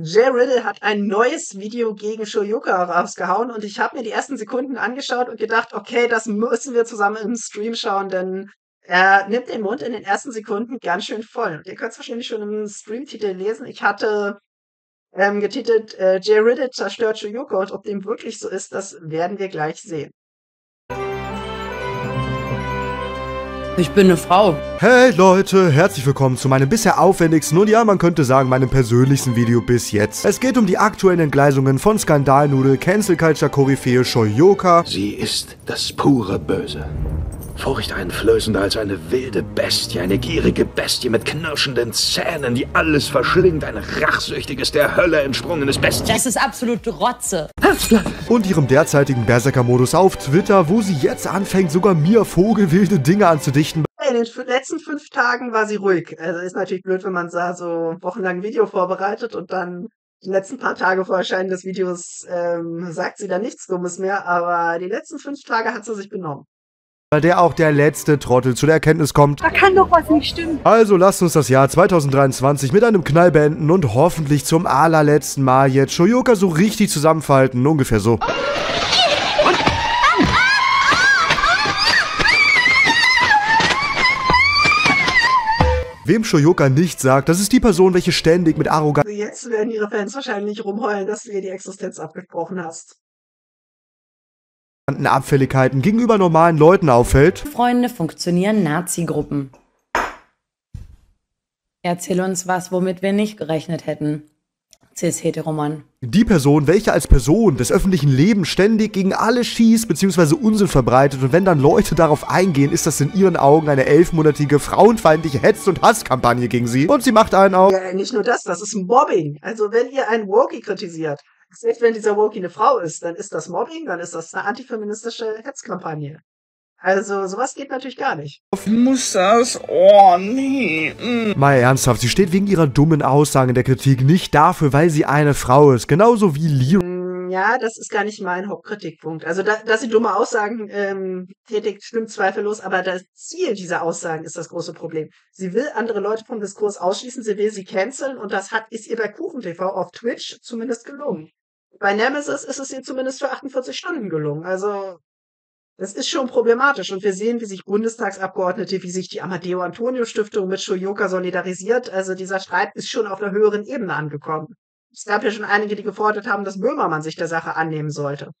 Jay Riddle hat ein neues Video gegen Shoyoka rausgehauen und ich habe mir die ersten Sekunden angeschaut und gedacht, okay, das müssen wir zusammen im Stream schauen, denn er nimmt den Mund in den ersten Sekunden ganz schön voll. Ihr könnt es wahrscheinlich schon im Streamtitel lesen. Ich hatte ähm, getitelt äh, Jay Riddle zerstört Shoyoka und ob dem wirklich so ist, das werden wir gleich sehen. Ich bin eine Frau. Hey Leute, herzlich willkommen zu meinem bisher aufwendigsten und ja, man könnte sagen, meinem persönlichsten Video bis jetzt. Es geht um die aktuellen Entgleisungen von Skandalnudel, Cancel Culture Koryphäe Shoyoka. Sie ist das pure Böse. Furchteinflößender als eine wilde Bestie, eine gierige Bestie mit knirschenden Zähnen, die alles verschlingt, ein rachsüchtiges, der Hölle entsprungenes Bestie. Das ist absolut Rotze. Und ihrem derzeitigen Berserker-Modus auf Twitter, wo sie jetzt anfängt, sogar mir vogelwilde Dinge anzudichten. In den letzten fünf Tagen war sie ruhig. Also ist natürlich blöd, wenn man da so wochenlang ein Video vorbereitet und dann die letzten paar Tage vor Erscheinen des Videos ähm, sagt sie da nichts Dummes mehr, aber die letzten fünf Tage hat sie sich benommen. Weil der auch der letzte Trottel zu der Erkenntnis kommt. Da kann doch was nicht stimmen. Also lasst uns das Jahr 2023 mit einem Knall beenden und hoffentlich zum allerletzten Mal jetzt Shoyoka so richtig zusammenfalten. Ungefähr so. Wem Shoyoka nicht sagt, das ist die Person, welche ständig mit arroganten Also jetzt werden ihre Fans wahrscheinlich rumheulen, dass du ihr die Existenz abgesprochen hast. Abfälligkeiten gegenüber normalen Leuten auffällt. Freunde funktionieren Nazi-Gruppen. Erzähl uns was, womit wir nicht gerechnet hätten. Cis-Heteroman. Die Person, welche als Person des öffentlichen Lebens ständig gegen alle schießt bzw. Unsinn verbreitet und wenn dann Leute darauf eingehen, ist das in ihren Augen eine elfmonatige frauenfeindliche Hetz- und Hasskampagne gegen sie. Und sie macht einen auch. Ja, nicht nur das, das ist Mobbing. Also wenn ihr einen Wokie kritisiert, selbst wenn dieser Wokie eine Frau ist, dann ist das Mobbing, dann ist das eine antifeministische Hetzkampagne. Also sowas geht natürlich gar nicht. Muss das? Oh, nee. mm. Mal ernsthaft, sie steht wegen ihrer dummen Aussagen in der Kritik nicht dafür, weil sie eine Frau ist. Genauso wie Leo. Mm, Ja, das ist gar nicht mein Hauptkritikpunkt. Also, da, dass sie dumme Aussagen ähm, tätigt, stimmt zweifellos, aber das Ziel dieser Aussagen ist das große Problem. Sie will andere Leute vom Diskurs ausschließen, sie will sie canceln und das hat, ist ihr bei KuchenTV auf Twitch zumindest gelungen. Bei Nemesis ist es ihr zumindest für 48 Stunden gelungen. Also, das ist schon problematisch und wir sehen, wie sich Bundestagsabgeordnete, wie sich die Amadeo Antonio Stiftung mit Shoyoka solidarisiert. Also dieser Streit ist schon auf einer höheren Ebene angekommen. Es gab ja schon einige, die gefordert haben, dass Böhmermann sich der Sache annehmen sollte.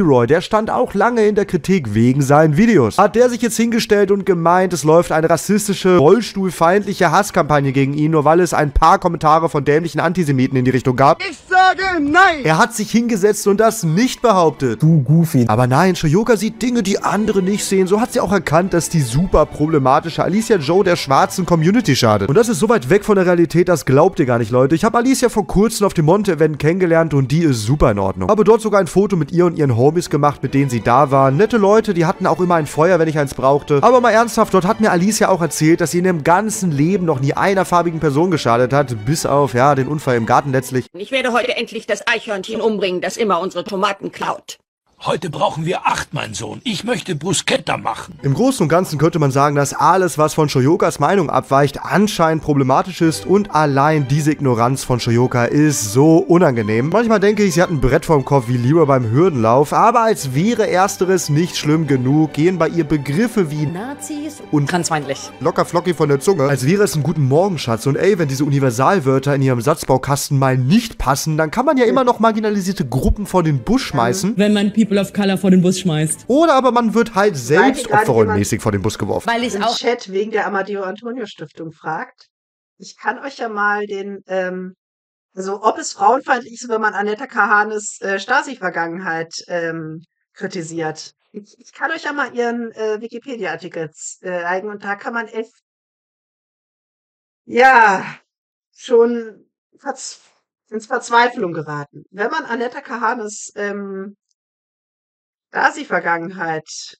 Leroy, der stand auch lange in der Kritik wegen seinen Videos. Hat der sich jetzt hingestellt und gemeint, es läuft eine rassistische, rollstuhlfeindliche Hasskampagne gegen ihn, nur weil es ein paar Kommentare von dämlichen Antisemiten in die Richtung gab? Ich sage nein! Er hat sich hingesetzt und das nicht behauptet. Du Goofy. Aber nein, Shoyoka sieht Dinge, die andere nicht sehen. So hat sie auch erkannt, dass die super problematische Alicia Joe der schwarzen Community schadet. Und das ist so weit weg von der Realität, das glaubt ihr gar nicht, Leute. Ich habe Alicia vor kurzem auf dem Monte-Event kennengelernt und die ist super in Ordnung. Habe dort sogar ein Foto mit ihr und ihren Homies gemacht, mit denen sie da waren. Nette Leute, die hatten auch immer ein Feuer, wenn ich eins brauchte. Aber mal ernsthaft, dort hat mir Alicia auch erzählt, dass sie in ihrem ganzen Leben noch nie einer farbigen Person geschadet hat. Bis auf, ja, den Unfall im Garten letztlich. Ich werde heute endlich das Eichhörnchen umbringen, das immer unsere Tomaten klaut. Heute brauchen wir acht, mein Sohn. Ich möchte Bruschetta machen. Im Großen und Ganzen könnte man sagen, dass alles, was von Shoyokas Meinung abweicht, anscheinend problematisch ist und allein diese Ignoranz von Shoyoka ist so unangenehm. Manchmal denke ich, sie hat ein Brett vorm Kopf wie Leroy beim Hürdenlauf, aber als wäre ersteres nicht schlimm genug, gehen bei ihr Begriffe wie Nazis Und- transfeindlich. locker flockig von der Zunge, als wäre es ein guten Morgen, Schatz. Und ey, wenn diese Universalwörter in ihrem Satzbaukasten mal nicht passen, dann kann man ja immer noch marginalisierte Gruppen vor den Busch schmeißen. wenn man People of Color vor den Bus schmeißt. Oder aber man wird halt selbst gerade opferrollenmäßig vor den Bus geworfen. Weil ich Im auch. Chat wegen der Amadeo Antonio Stiftung fragt. Ich kann euch ja mal den, ähm, also ob es frauenfeindlich ist, wenn man Annetta Kahanes äh, Stasi-Vergangenheit ähm, kritisiert. Ich, ich kann euch ja mal ihren äh, Wikipedia-Artikel äh, zeigen und da kann man echt, ja, schon ins Verzweiflung geraten. Wenn man Annetta Kahanes ähm, Stasi-Vergangenheit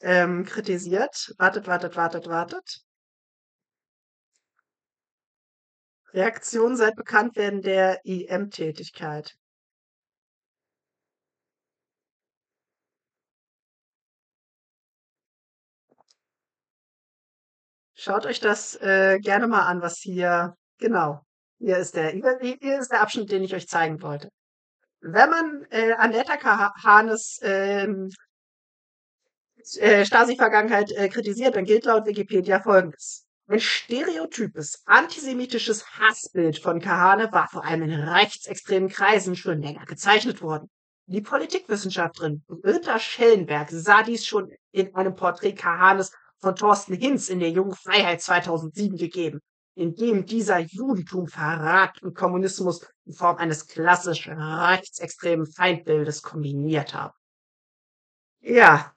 ähm, kritisiert. Wartet, wartet, wartet, wartet. Reaktion seit Bekanntwerden der IM-Tätigkeit. Schaut euch das äh, gerne mal an, was hier genau Hier ist der, hier ist der Abschnitt, den ich euch zeigen wollte. Wenn man äh, Annetta Kahanes ähm, äh, Stasi-Vergangenheit äh, kritisiert, dann gilt laut Wikipedia folgendes. Ein stereotypes antisemitisches Hassbild von Kahane war vor allem in rechtsextremen Kreisen schon länger gezeichnet worden. Die Politikwissenschaftlerin Britta Schellenberg sah dies schon in einem Porträt Kahanes von Thorsten Hinz in der Jungen Freiheit 2007 gegeben, in dem dieser Judentum, Verrat und Kommunismus in Form eines klassisch rechtsextremen Feindbildes kombiniert haben. Ja,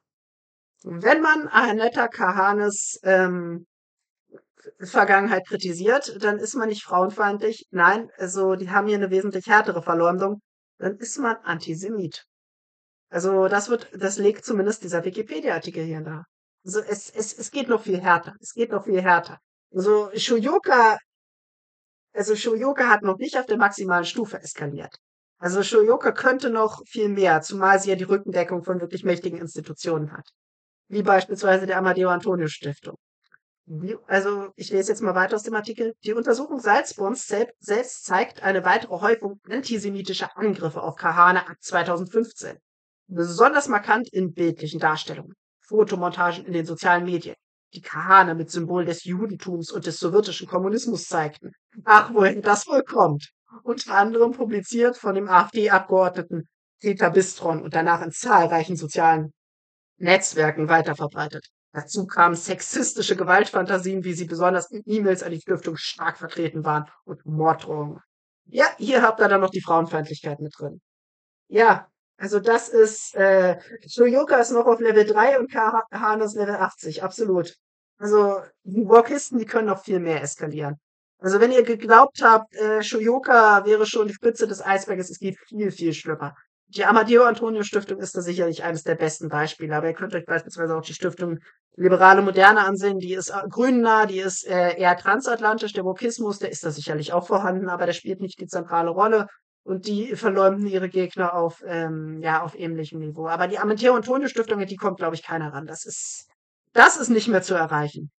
wenn man Annetta Kahanes ähm, Vergangenheit kritisiert, dann ist man nicht frauenfeindlich. Nein, also die haben hier eine wesentlich härtere Verleumdung. Dann ist man Antisemit. Also das wird, das legt zumindest dieser Wikipedia-Artikel hier da. Also es, es, es geht noch viel härter. Es geht noch viel härter. Also Shoyoka, also Shoyoka hat noch nicht auf der maximalen Stufe eskaliert. Also Shoyoka könnte noch viel mehr, zumal sie ja die Rückendeckung von wirklich mächtigen Institutionen hat. Wie beispielsweise der Amadeo Antonio Stiftung. Also, ich lese jetzt mal weiter aus dem Artikel. Die Untersuchung Salzborns selbst zeigt eine weitere Häufung antisemitischer Angriffe auf Kahane ab 2015. Besonders markant in bildlichen Darstellungen, Fotomontagen in den sozialen Medien, die Kahane mit Symbol des Judentums und des sowjetischen Kommunismus zeigten. Ach, woher das wohl kommt? Unter anderem publiziert von dem AfD-Abgeordneten Peter Bistron und danach in zahlreichen sozialen Netzwerken weiterverbreitet. Dazu kamen sexistische Gewaltfantasien, wie sie besonders in E-Mails an die Stiftung stark vertreten waren, und Morddrohungen. Ja, hier habt ihr dann noch die Frauenfeindlichkeit mit drin. Ja, also das ist, äh, Shoyoka ist noch auf Level 3 und Kahan ist Level 80, absolut. Also die Walkisten, die können noch viel mehr eskalieren. Also wenn ihr geglaubt habt, äh, Shoyoka wäre schon die Spitze des Eisberges, es geht viel, viel schlimmer. Die Amadeo Antonio Stiftung ist da sicherlich eines der besten Beispiele, aber ihr könnt euch beispielsweise auch die Stiftung Liberale Moderne ansehen, die ist äh, grünnah, die ist äh, eher transatlantisch, der Wokismus, der ist da sicherlich auch vorhanden, aber der spielt nicht die zentrale Rolle und die verleumden ihre Gegner auf, ähm, ja, auf ähnlichem Niveau. Aber die Amadeo Antonio Stiftung, die kommt, glaube ich, keiner ran. Das ist, das ist nicht mehr zu erreichen.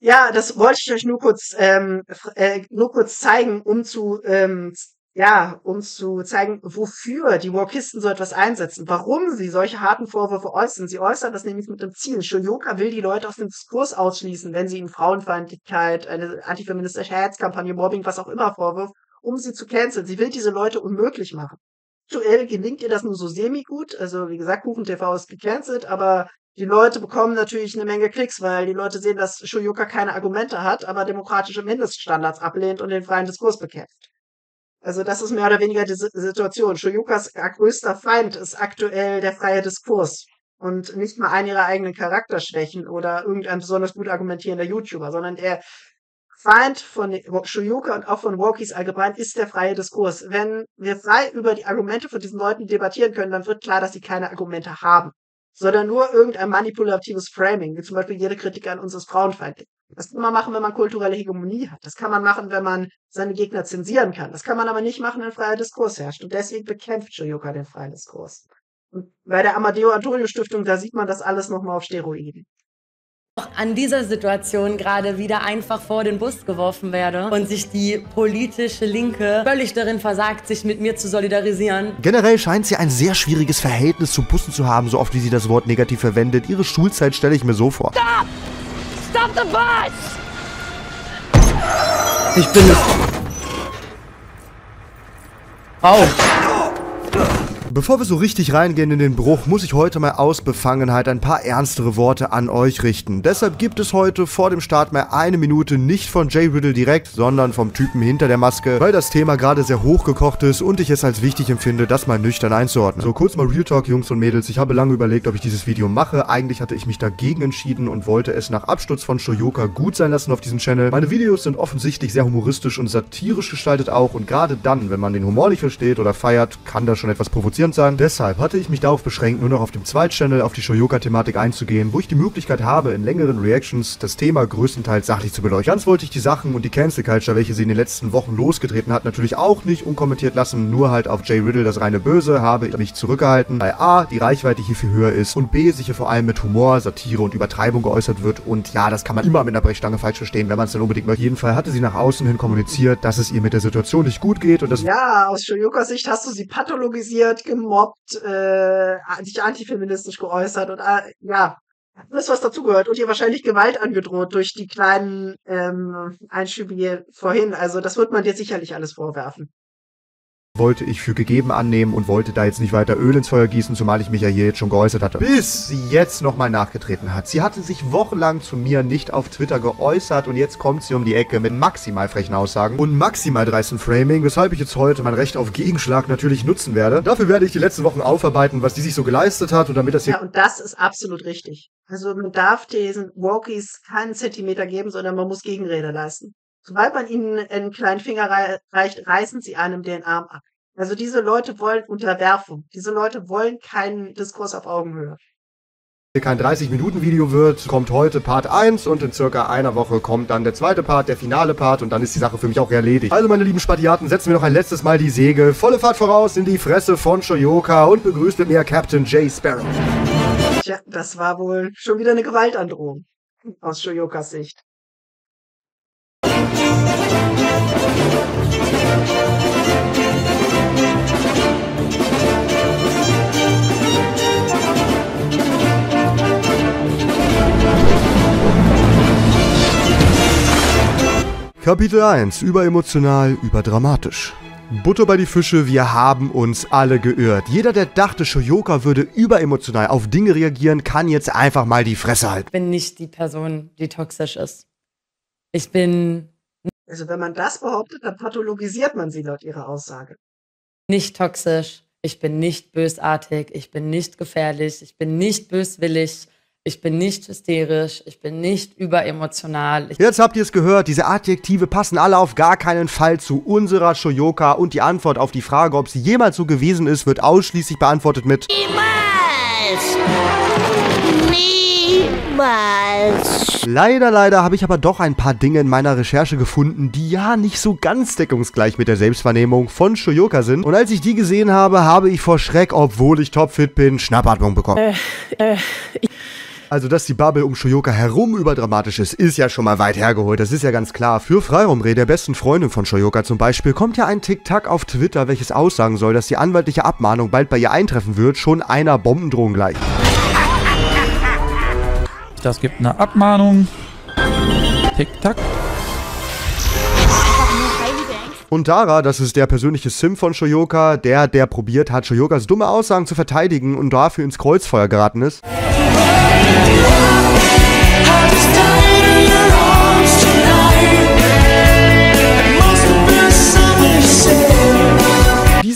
Ja, das wollte ich euch nur kurz, ähm, äh, nur kurz zeigen, um zu ähm, ja, um zu zeigen, wofür die Walkisten so etwas einsetzen, warum sie solche harten Vorwürfe äußern. Sie äußern das nämlich mit dem Ziel. Shoyoka will die Leute aus dem Diskurs ausschließen, wenn sie ihnen Frauenfeindlichkeit, eine antifeministische Herzkampagne, Mobbing, was auch immer vorwirft, um sie zu canceln. Sie will diese Leute unmöglich machen. Aktuell gelingt ihr das nur so semi-gut. Also, wie gesagt, Kuchen TV ist gecancelt, aber die Leute bekommen natürlich eine Menge Klicks, weil die Leute sehen, dass Shoyoka keine Argumente hat, aber demokratische Mindeststandards ablehnt und den freien Diskurs bekämpft. Also das ist mehr oder weniger die Situation. Shoyukas größter Feind ist aktuell der freie Diskurs und nicht mal ein ihrer eigenen Charakterschwächen oder irgendein besonders gut argumentierender YouTuber, sondern der Feind von Shoyuka und auch von Walkies allgemein ist der freie Diskurs. Wenn wir frei über die Argumente von diesen Leuten debattieren können, dann wird klar, dass sie keine Argumente haben, sondern nur irgendein manipulatives Framing, wie zum Beispiel jede Kritik an uns ist frauenfeindlich. Das kann man machen, wenn man kulturelle Hegemonie hat. Das kann man machen, wenn man seine Gegner zensieren kann. Das kann man aber nicht machen, wenn freier Diskurs herrscht. Und deswegen bekämpft Shoyoka den freien Diskurs. Und bei der Amadeo Antonio Stiftung, da sieht man das alles nochmal auf Steroiden an dieser Situation gerade wieder einfach vor den Bus geworfen werde und sich die politische Linke völlig darin versagt, sich mit mir zu solidarisieren. Generell scheint sie ein sehr schwieriges Verhältnis zu Bussen zu haben, so oft wie sie das Wort negativ verwendet. Ihre Schulzeit stelle ich mir so vor. Stop! Stop the bus! Ich bin es. Au. Bevor wir so richtig reingehen in den Bruch, muss ich heute mal aus Befangenheit ein paar ernstere Worte an euch richten. Deshalb gibt es heute vor dem Start mal eine Minute nicht von Jay Riddle direkt, sondern vom Typen hinter der Maske, weil das Thema gerade sehr hochgekocht ist und ich es als wichtig empfinde, das mal nüchtern einzuordnen. So kurz mal Real Talk, Jungs und Mädels. Ich habe lange überlegt, ob ich dieses Video mache. Eigentlich hatte ich mich dagegen entschieden und wollte es nach Absturz von Shoyoka gut sein lassen auf diesem Channel. Meine Videos sind offensichtlich sehr humoristisch und satirisch gestaltet auch und gerade dann, wenn man den Humor nicht versteht oder feiert, kann das schon etwas provozieren provozierend sein. Deshalb hatte ich mich darauf beschränkt, nur noch auf dem Zweitchannel auf die Shoyoka-Thematik einzugehen, wo ich die Möglichkeit habe, in längeren Reactions das Thema größtenteils sachlich zu beleuchten. Ganz wollte ich die Sachen und die Cancel Culture, welche sie in den letzten Wochen losgetreten hat, natürlich auch nicht unkommentiert lassen, nur halt auf Jay Riddle das reine Böse habe ich mich zurückgehalten, weil A, die Reichweite hier viel höher ist und B, sich hier vor allem mit Humor, Satire und Übertreibung geäußert wird und ja, das kann man immer mit einer Brechstange falsch verstehen, wenn man es dann unbedingt möchte. Auf jeden Fall hatte sie nach außen hin kommuniziert, dass es ihr mit der Situation nicht gut geht und das Ja, aus Shoyokas Sicht hast du sie pathologisiert, gemobbt, äh, dich antifeministisch geäußert und äh, ja, alles was dazugehört und ihr wahrscheinlich Gewalt angedroht durch die kleinen ähm, Einschübe hier vorhin. Also das wird man dir sicherlich alles vorwerfen. Wollte ich für gegeben annehmen und wollte da jetzt nicht weiter Öl ins Feuer gießen, zumal ich mich ja hier jetzt schon geäußert hatte. Bis sie jetzt nochmal nachgetreten hat. Sie hatte sich wochenlang zu mir nicht auf Twitter geäußert und jetzt kommt sie um die Ecke mit maximal frechen Aussagen und maximal dreisten Framing, weshalb ich jetzt heute mein Recht auf Gegenschlag natürlich nutzen werde. Dafür werde ich die letzten Wochen aufarbeiten, was die sich so geleistet hat und damit das hier Ja, und das ist absolut richtig. Also man darf diesen Walkies keinen Zentimeter geben, sondern man muss Gegenrede leisten. Sobald man ihnen einen kleinen Finger rei reicht, reißen sie einem den Arm ab. Also diese Leute wollen Unterwerfung. Diese Leute wollen keinen Diskurs auf Augenhöhe. hier kein 30-Minuten-Video wird, kommt heute Part 1 und in circa einer Woche kommt dann der zweite Part, der finale Part und dann ist die Sache für mich auch erledigt. Also meine lieben Spatiaten, setzen wir noch ein letztes Mal die Segel, volle Fahrt voraus in die Fresse von Shoyoka und begrüßt mit mir Captain Jay Sparrow. Tja, das war wohl schon wieder eine Gewaltandrohung. Aus Shoyokas Sicht. Kapitel 1. Überemotional, überdramatisch. Butter bei die Fische, wir haben uns alle geirrt. Jeder, der dachte, Shoyoka würde überemotional auf Dinge reagieren, kann jetzt einfach mal die Fresse halten. Ich bin nicht die Person, die toxisch ist. Ich bin Also wenn man das behauptet, dann pathologisiert man sie laut ihrer Aussage. nicht toxisch. Ich bin nicht bösartig. Ich bin nicht gefährlich. Ich bin nicht böswillig. Ich bin nicht hysterisch. Ich bin nicht überemotional. Jetzt habt ihr es gehört, diese Adjektive passen alle auf gar keinen Fall zu unserer Shoyoka und die Antwort auf die Frage, ob sie jemals so gewesen ist, wird ausschließlich beantwortet mit Niemals! Niemals! Leider, leider habe ich aber doch ein paar Dinge in meiner Recherche gefunden, die ja nicht so ganz deckungsgleich mit der Selbstwahrnehmung von Shoyoka sind. Und als ich die gesehen habe, habe ich vor Schreck, obwohl ich topfit bin, Schnappatmung bekommen. Also, dass die Bubble um Shoyoka herum überdramatisch ist, ist ja schon mal weit hergeholt. Das ist ja ganz klar. Für Freiraumreh, der besten Freundin von Shoyoka zum Beispiel, kommt ja ein Tic-Tac auf Twitter, welches aussagen soll, dass die anwaltliche Abmahnung bald bei ihr eintreffen wird, schon einer Bombendrohung gleich. Das gibt eine Abmahnung. Tick-Tack. Und Dara, das ist der persönliche Sim von Shoyoka, der, der probiert hat, Shoyokas dumme Aussagen zu verteidigen und dafür ins Kreuzfeuer geraten ist.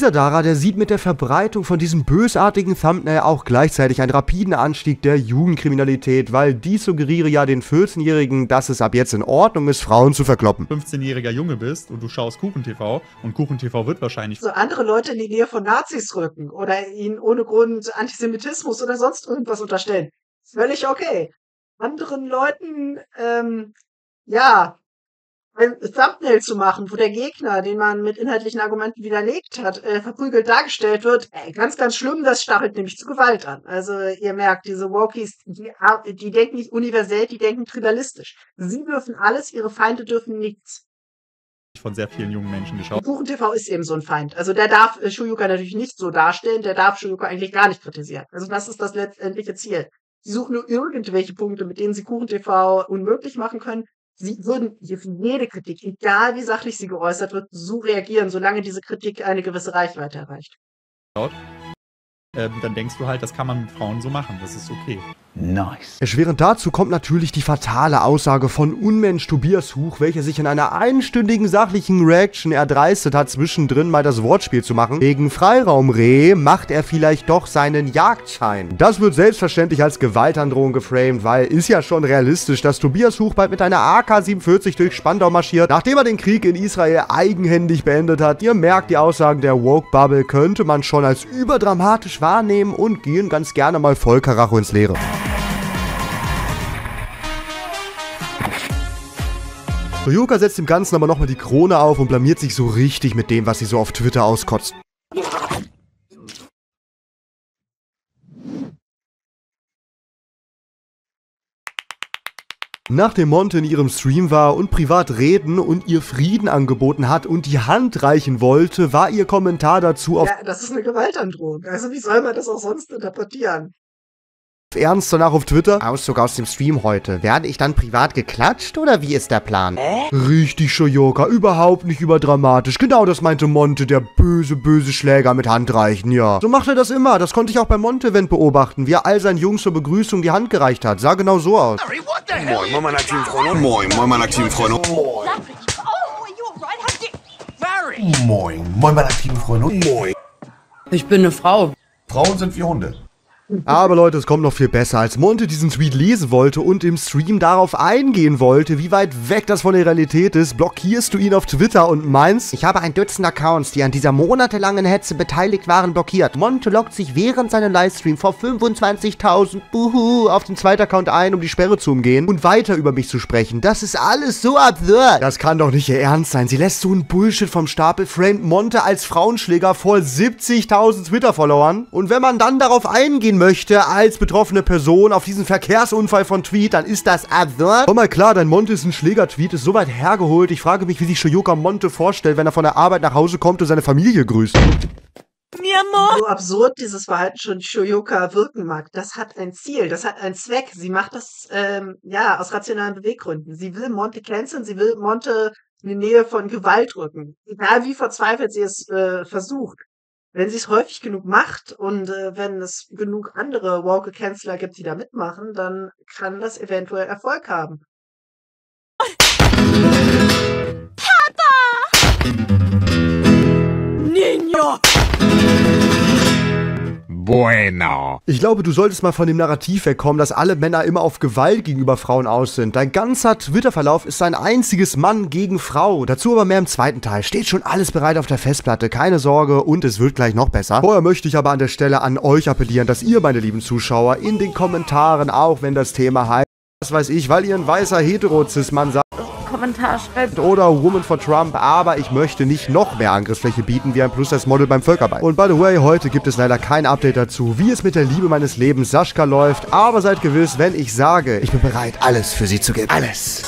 Dieser Dara, der sieht mit der Verbreitung von diesem bösartigen Thumbnail auch gleichzeitig einen rapiden Anstieg der Jugendkriminalität, weil dies suggeriere ja den 14-Jährigen, dass es ab jetzt in Ordnung ist, Frauen zu verkloppen. 15-jähriger Junge bist und du schaust KuchenTV und KuchenTV wird wahrscheinlich So andere Leute in die Nähe von Nazis rücken oder ihnen ohne Grund Antisemitismus oder sonst irgendwas unterstellen. Völlig okay. Anderen Leuten, ähm, ja, ein Thumbnail zu machen, wo der Gegner, den man mit inhaltlichen Argumenten widerlegt hat, äh, verprügelt dargestellt wird, äh, ganz, ganz schlimm, das stachelt nämlich zu Gewalt an. Also ihr merkt, diese Walkies, die, die denken nicht universell, die denken tribalistisch. Sie dürfen alles, ihre Feinde dürfen nichts. von sehr vielen jungen Menschen geschaut. Kuchen TV ist eben so ein Feind. Also der darf äh, Shuyuka natürlich nicht so darstellen, der darf Shuyuka eigentlich gar nicht kritisieren. Also das ist das letztendliche Ziel. Sie suchen nur irgendwelche Punkte, mit denen sie Kuchen TV unmöglich machen können. Sie würden jede Kritik, egal wie sachlich sie geäußert wird, so reagieren, solange diese Kritik eine gewisse Reichweite erreicht. Ähm, dann denkst du halt, das kann man mit Frauen so machen, das ist okay. Nice. Erschwerend dazu kommt natürlich die fatale Aussage von Unmensch Tobias Huch, welcher sich in einer einstündigen sachlichen Reaction erdreistet hat, zwischendrin mal das Wortspiel zu machen. Wegen Freiraumreh macht er vielleicht doch seinen Jagdschein. Das wird selbstverständlich als Gewaltandrohung geframed, weil ist ja schon realistisch, dass Tobias Huch bald mit einer AK-47 durch Spandau marschiert, nachdem er den Krieg in Israel eigenhändig beendet hat. Ihr merkt, die Aussagen der Woke-Bubble könnte man schon als überdramatisch wahrnehmen und gehen ganz gerne mal voll Karacho ins Leere. Toyoka setzt dem Ganzen aber nochmal die Krone auf und blamiert sich so richtig mit dem, was sie so auf Twitter auskotzt. Nachdem Monte in ihrem Stream war und privat reden und ihr Frieden angeboten hat und die Hand reichen wollte, war ihr Kommentar dazu auf Ja, das ist eine Gewaltandrohung. Also wie soll man das auch sonst interpretieren? Ernst danach auf Twitter. Auszug aus dem Stream heute. Werde ich dann privat geklatscht oder wie ist der Plan? Richtig, Shoyoka. Überhaupt nicht überdramatisch. Genau das meinte Monte, der böse, böse Schläger mit Handreichen, ja. So macht er das immer. Das konnte ich auch beim Monte-Event beobachten, wie er all seinen Jungs zur Begrüßung die Hand gereicht hat. Sah genau so aus. Moin, moin, meine aktiven Freunde. Moin, moin, meine aktiven Freunde. Moin, moin, meine aktiven Freunde. Moin. Ich bin eine Frau. Frauen sind wie Hunde. Aber Leute, es kommt noch viel besser. Als Monte diesen Tweet lesen wollte und im Stream darauf eingehen wollte, wie weit weg das von der Realität ist, blockierst du ihn auf Twitter und meinst, ich habe ein Dutzend Accounts, die an dieser monatelangen Hetze beteiligt waren, blockiert. Monte loggt sich während seinem Livestream vor 25.000 Buhu auf den zweiten Account ein, um die Sperre zu umgehen und weiter über mich zu sprechen. Das ist alles so absurd. Das kann doch nicht ihr Ernst sein. Sie lässt so einen Bullshit vom Stapel, framed Monte als Frauenschläger vor 70.000 Twitter-Followern. Und wenn man dann darauf eingehen möchte, als betroffene Person auf diesen Verkehrsunfall von Tweet, dann ist das absurd. Komm mal klar, dein Monte ist ein Schläger-Tweet, ist so weit hergeholt. Ich frage mich, wie sich Shoyoka Monte vorstellt, wenn er von der Arbeit nach Hause kommt und seine Familie grüßt. So absurd dieses Verhalten schon Shoyoka wirken mag, das hat ein Ziel, das hat einen Zweck. Sie macht das ähm, ja aus rationalen Beweggründen. Sie will Monte canceln, sie will Monte in die Nähe von Gewalt rücken. Egal wie verzweifelt sie es äh, versucht. Wenn sie es häufig genug macht und äh, wenn es genug andere Walker-Canceler gibt, die da mitmachen, dann kann das eventuell Erfolg haben. Ninja! Bueno. Ich glaube, du solltest mal von dem Narrativ wegkommen, dass alle Männer immer auf Gewalt gegenüber Frauen aus sind. Dein ganzer Twitter-Verlauf ist ein einziges Mann gegen Frau. Dazu aber mehr im zweiten Teil. Steht schon alles bereit auf der Festplatte, keine Sorge und es wird gleich noch besser. Vorher möchte ich aber an der Stelle an euch appellieren, dass ihr, meine lieben Zuschauer, in den Kommentaren, auch wenn das Thema heißt, was weiß ich, weil ihr ein weißer Heterozis-Mann seid, Kommentar schreibt. oder Woman for Trump, aber ich möchte nicht noch mehr Angriffsfläche bieten wie ein Plus-Model beim Völkerball. Und by the way, heute gibt es leider kein Update dazu, wie es mit der Liebe meines Lebens Sascha läuft, aber seid gewiss, wenn ich sage, ich bin bereit, alles für sie zu geben. Alles.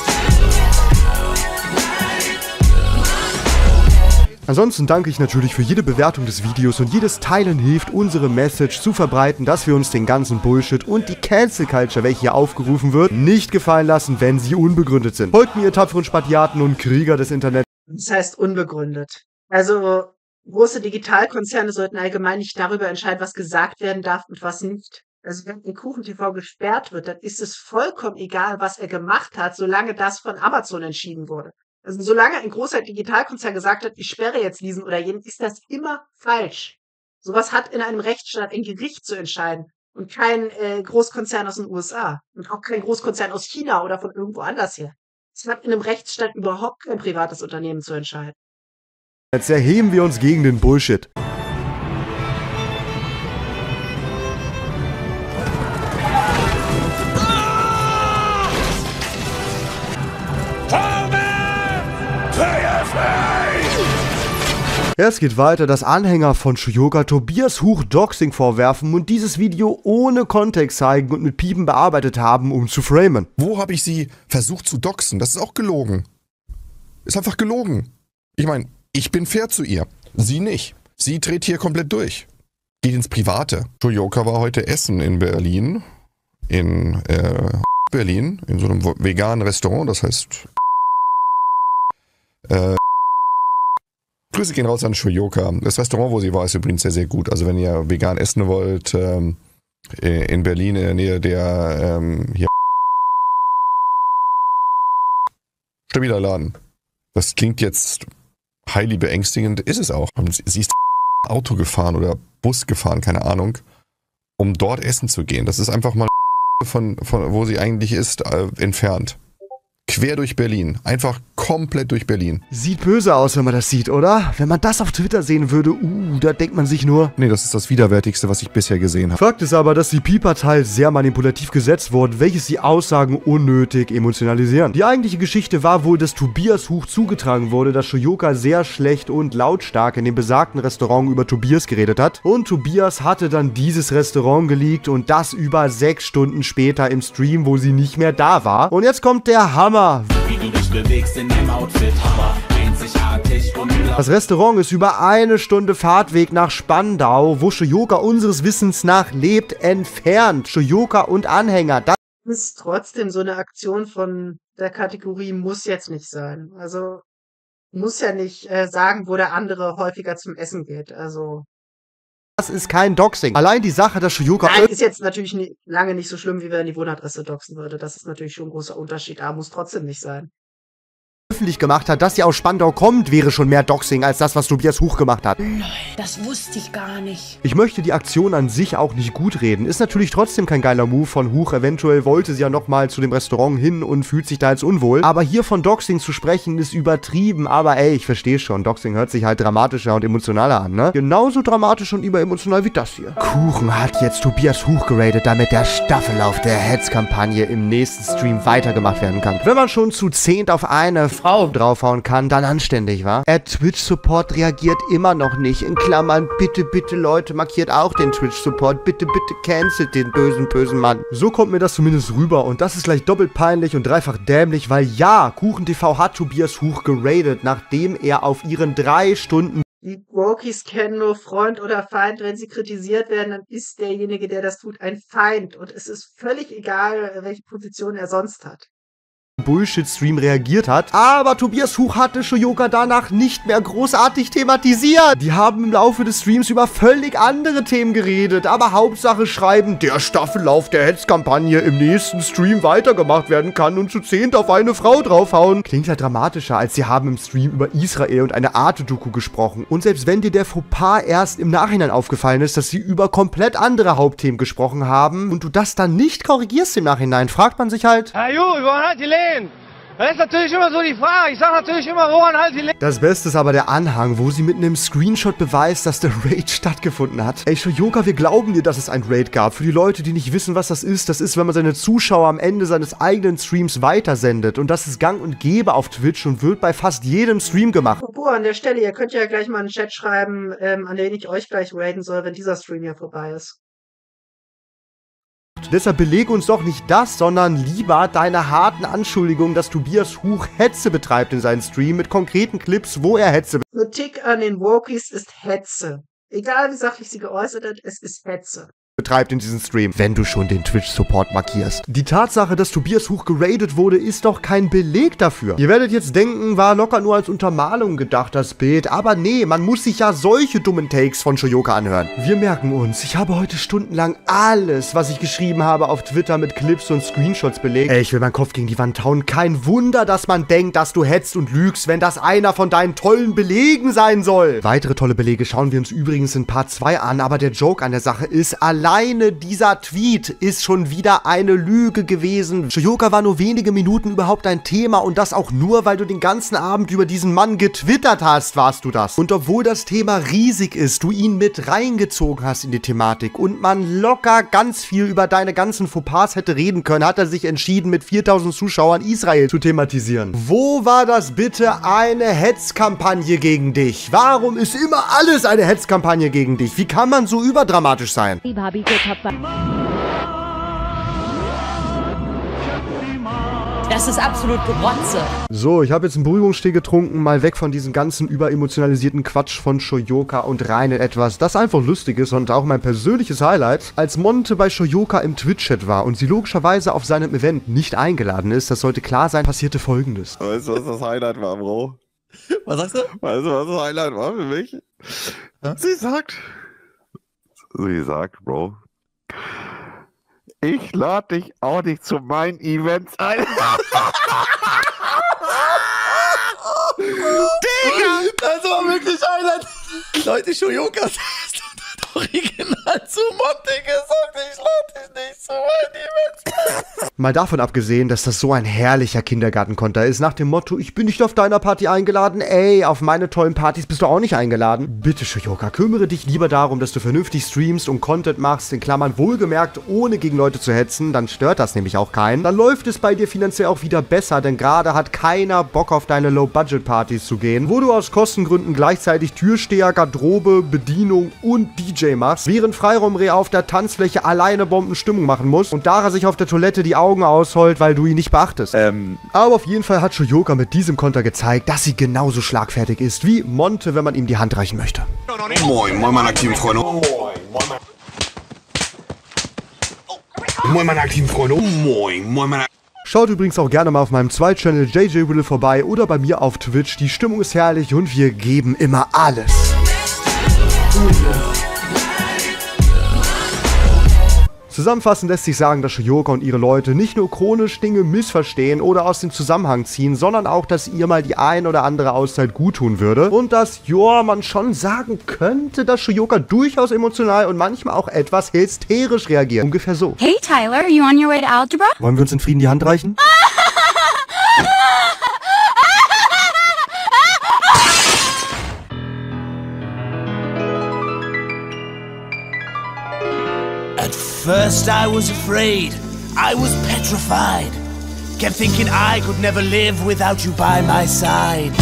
Ansonsten danke ich natürlich für jede Bewertung des Videos und jedes Teilen hilft, unsere Message zu verbreiten, dass wir uns den ganzen Bullshit und die Cancel Culture, welche hier aufgerufen wird, nicht gefallen lassen, wenn sie unbegründet sind. Folgt mir, ihr tapferen Spatiaten und Krieger des Internets. Das heißt unbegründet. Also große Digitalkonzerne sollten allgemein nicht darüber entscheiden, was gesagt werden darf und was nicht. Also wenn ein KuchenTV gesperrt wird, dann ist es vollkommen egal, was er gemacht hat, solange das von Amazon entschieden wurde. Also solange ein großer Digitalkonzern gesagt hat, ich sperre jetzt diesen oder jenen, ist das immer falsch. Sowas hat in einem Rechtsstaat ein Gericht zu entscheiden und kein äh, Großkonzern aus den USA und auch kein Großkonzern aus China oder von irgendwo anders her. Es hat in einem Rechtsstaat überhaupt kein privates Unternehmen zu entscheiden. Jetzt erheben wir uns gegen den Bullshit. Es geht weiter, dass Anhänger von Shuyoga Tobias Huch Doxing vorwerfen und dieses Video ohne Kontext zeigen und mit Piepen bearbeitet haben, um zu framen. Wo habe ich sie versucht zu doxen? Das ist auch gelogen. Ist einfach gelogen. Ich meine, ich bin fair zu ihr. Sie nicht. Sie dreht hier komplett durch. Geht ins Private. Toyoka war heute essen in Berlin. In äh, Berlin. In so einem veganen Restaurant. Das heißt. Äh, Grüße gehen raus an Shoyoka. Das Restaurant, wo sie war, ist übrigens sehr, sehr gut. Also wenn ihr vegan essen wollt, ähm, Äh, In Berlin in der Nähe der ähm, hier stabiler Laden. Das klingt jetzt highly beängstigend, ist es auch. Sie ist Auto gefahren oder Bus gefahren, keine Ahnung, um dort essen zu gehen. Das ist einfach mal von, von wo sie eigentlich ist, äh, entfernt. Quer durch Berlin. Einfach komplett durch Berlin. Sieht böse aus, wenn man das sieht, oder? Wenn man das auf Twitter sehen würde, uh, da denkt man sich nur. Nee, das ist das Widerwärtigste, was ich bisher gesehen habe. Fakt ist aber, dass die Pi-Partei sehr manipulativ gesetzt wurde, welches die Aussagen unnötig emotionalisieren. Die eigentliche Geschichte war wohl, dass Tobias Huch zugetragen wurde, dass Shoyoka sehr schlecht und lautstark in dem besagten Restaurant über Tobias geredet hat. Und Tobias hatte dann dieses Restaurant geleakt und das über sechs Stunden später im Stream, wo sie nicht mehr da war. Und jetzt kommt der Hammer. Wie du dich bewegst in dem Outfit, Hammer, Das Restaurant ist über eine Stunde Fahrtweg nach Spandau, wo Shoyoka unseres Wissens nach lebt, entfernt. Shoyoka und Anhänger. Das ist trotzdem so eine Aktion von der Kategorie muss jetzt nicht sein. Also muss ja nicht äh, sagen, wo der andere häufiger zum Essen geht. Also Das ist kein Doxing. Allein die Sache, dass Shoyoka Nein, ist jetzt natürlich nie, lange nicht so schlimm, wie wenn die Wohnadresse doxen würde. Das ist natürlich schon ein großer Unterschied, aber muss trotzdem nicht sein. Öffentlich gemacht hat, dass sie aus Spandau kommt, wäre schon mehr Doxing als das, was Tobias Huch gemacht hat. Das wusste ich gar nicht. Ich möchte die Aktion an sich auch nicht gut reden. Ist natürlich trotzdem kein geiler Move von Huch. Eventuell wollte sie ja nochmal zu dem Restaurant hin und fühlt sich da jetzt unwohl. Aber hier von Doxing zu sprechen ist übertrieben. Aber ey, ich verstehe schon. Doxing hört sich halt dramatischer und emotionaler an, ne? Genauso dramatisch und überemotional wie das hier. Kuchen hat jetzt Tobias Huch geradet, damit der Staffellauf der Hetz-Kampagne im nächsten Stream weitergemacht werden kann. Wenn man schon zu zehnt auf eine Frau draufhauen kann, dann anständig, wa? Er Twitch-Support reagiert immer noch nicht. In Klammern, bitte, bitte, Leute, markiert auch den Twitch-Support. Bitte, bitte, cancelt den bösen, bösen Mann. So kommt mir das zumindest rüber und das ist gleich doppelt peinlich und dreifach dämlich, weil ja, KuchenTV hat Tobias Huch geradet, nachdem er auf ihren drei Stunden Die Wokies kennen nur Freund oder Feind. Wenn sie kritisiert werden, dann ist derjenige, der das tut, ein Feind. Und es ist völlig egal, welche Position er sonst hat. Bullshit-Stream reagiert hat. Aber Tobias Huch hatte Shoyoka danach nicht mehr großartig thematisiert. Die haben im Laufe des Streams über völlig andere Themen geredet. Aber Hauptsache schreiben, der Staffellauf der Hetzkampagne im nächsten Stream weitergemacht werden kann und zu zehnt auf eine Frau draufhauen. Klingt ja dramatischer, als sie haben im Stream über Israel und eine Arte-Doku gesprochen. Und selbst wenn dir der Fauxpas erst im Nachhinein aufgefallen ist, dass sie über komplett andere Hauptthemen gesprochen haben und du das dann nicht korrigierst im Nachhinein, fragt man sich halt, Herr Lehen? Das ist natürlich immer so die Frage. Ich sag natürlich immer, woran halt die Lehen? Das Beste ist aber der Anhang, wo sie mit einem Screenshot beweist, dass der Raid stattgefunden hat. Ey, Shoyoka, wir glauben dir, dass es ein Raid gab. Für die Leute, die nicht wissen, was das ist, das ist, wenn man seine Zuschauer am Ende seines eigenen Streams weitersendet. Und das ist gang und gäbe auf Twitch und wird bei fast jedem Stream gemacht. Apropos an der Stelle, ihr könnt ja gleich mal einen Chat schreiben, ähm, an den ich euch gleich raiden soll, wenn dieser Stream hier vorbei ist. Deshalb beleg uns doch nicht das, sondern lieber deine harten Anschuldigungen, dass Tobias Huch Hetze betreibt in seinen Stream mit konkreten Clips, wo er Hetze Kritik an den Wokies ist Hetze. Egal wie sachlich sie geäußert hat, es ist Hetze. Betreibt in diesem Stream, wenn du schon den Twitch-Support markierst. Die Tatsache, dass Tobias Huch geradet wurde, ist doch kein Beleg dafür. Ihr werdet jetzt denken, war locker nur als Untermalung gedacht, das Bild. Aber nee, man muss sich ja solche dummen Takes von Shoyoka anhören. Wir merken uns, ich habe heute stundenlang alles, was ich geschrieben habe, auf Twitter mit Clips und Screenshots belegt. Ey, ich will meinen Kopf gegen die Wand hauen. Kein Wunder, dass man denkt, dass du hetzt und lügst, wenn das einer von deinen tollen Belegen sein soll. Weitere tolle Belege schauen wir uns übrigens in Part 2 an, aber der Joke an der Sache ist, alleine dieser Tweet ist schon wieder eine Lüge gewesen. Shoyoka war nur wenige Minuten überhaupt ein Thema und das auch nur, weil du den ganzen Abend über diesen Mann getwittert hast, warst du das. Und obwohl das Thema riesig ist, du ihn mit reingezogen hast in die Thematik und man locker ganz viel über deine ganzen Fauxpas hätte reden können, hat er sich entschieden, mit 4000 Zuschauern Israel zu thematisieren. Wo war das bitte eine Hetzkampagne gegen dich? Warum ist immer alles eine Hetzkampagne gegen dich? Wie kann man so überdramatisch sein? Das ist absolut Gerotze. So, ich habe jetzt einen Beruhigungstee getrunken, mal weg von diesem ganzen überemotionalisierten Quatsch von Shoyoka und rein in etwas, das einfach lustig ist und auch mein persönliches Highlight. Als Monte bei Shoyoka im Twitch-Chat war und sie logischerweise auf seinem Event nicht eingeladen ist, das sollte klar sein, passierte folgendes. Weißt du, was das Highlight war, Bro? Was sagst du? Weißt du, was das Highlight war für mich? Sie sagt. Sie sagt, Bro. Ich lade dich auch nicht zu meinen Events ein. Digga! Das war wirklich einer. Leute, Shoyoka ist original zu Monte gesagt. Ich lade dich nicht zu meinen Events. Mal davon abgesehen, dass das so ein herrlicher Kindergartenkonter ist, nach dem Motto, ich bin nicht auf deiner Party eingeladen, ey, auf meine tollen Partys bist du auch nicht eingeladen. Bitte, Shoyoka, kümmere dich lieber darum, dass du vernünftig streamst und Content machst, in Klammern wohlgemerkt, ohne gegen Leute zu hetzen, dann stört das nämlich auch keinen. Dann läuft es bei dir finanziell auch wieder besser, denn gerade hat keiner Bock auf deine Low-Budget-Partys zu gehen, wo du aus Kostengründen gleichzeitig Türsteher, Garderobe, Bedienung und DJ machst, während Freiraumreh auf der Tanzfläche alleine Bombenstimmung machen muss und Dara sich auf der Toilette die Augen ausholt, weil du ihn nicht beachtest. Ähm, aber auf jeden Fall hat Shoyoka mit diesem Konter gezeigt, dass sie genauso schlagfertig ist wie Monte, wenn man ihm die Hand reichen möchte. Moin, moin meine aktiven Freunde. Moin, moin meine aktiven Freunde. Moin, moin meine Schaut übrigens auch gerne mal auf meinem Zweitchannel JJ Riddle vorbei oder bei mir auf Twitch. Die Stimmung ist herrlich und wir geben immer alles. Zusammenfassend lässt sich sagen, dass Shoyoka und ihre Leute nicht nur chronisch Dinge missverstehen oder aus dem Zusammenhang ziehen, sondern auch, dass ihr mal die ein oder andere Auszeit guttun würde. Und dass, joa, man schon sagen könnte, dass Shoyoka durchaus emotional und manchmal auch etwas hysterisch reagiert. Ungefähr so. Hey Tyler, are you on your way to algebra? Wollen wir uns in Frieden die Hand reichen? At first I was afraid. I was petrified. Kept thinking I could never live without you by my side.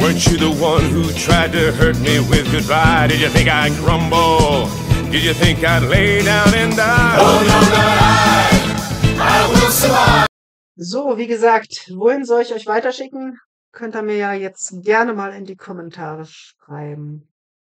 Weren't you the one who tried to hurt me with goodbye? Did you think I'd crumble? Did you think I'd lay down and die? Oh no, not I. I will survive. So, wie gesagt, wohin soll ich euch weiterschicken? Könnt ihr mir ja jetzt gerne mal in die Kommentare schreiben.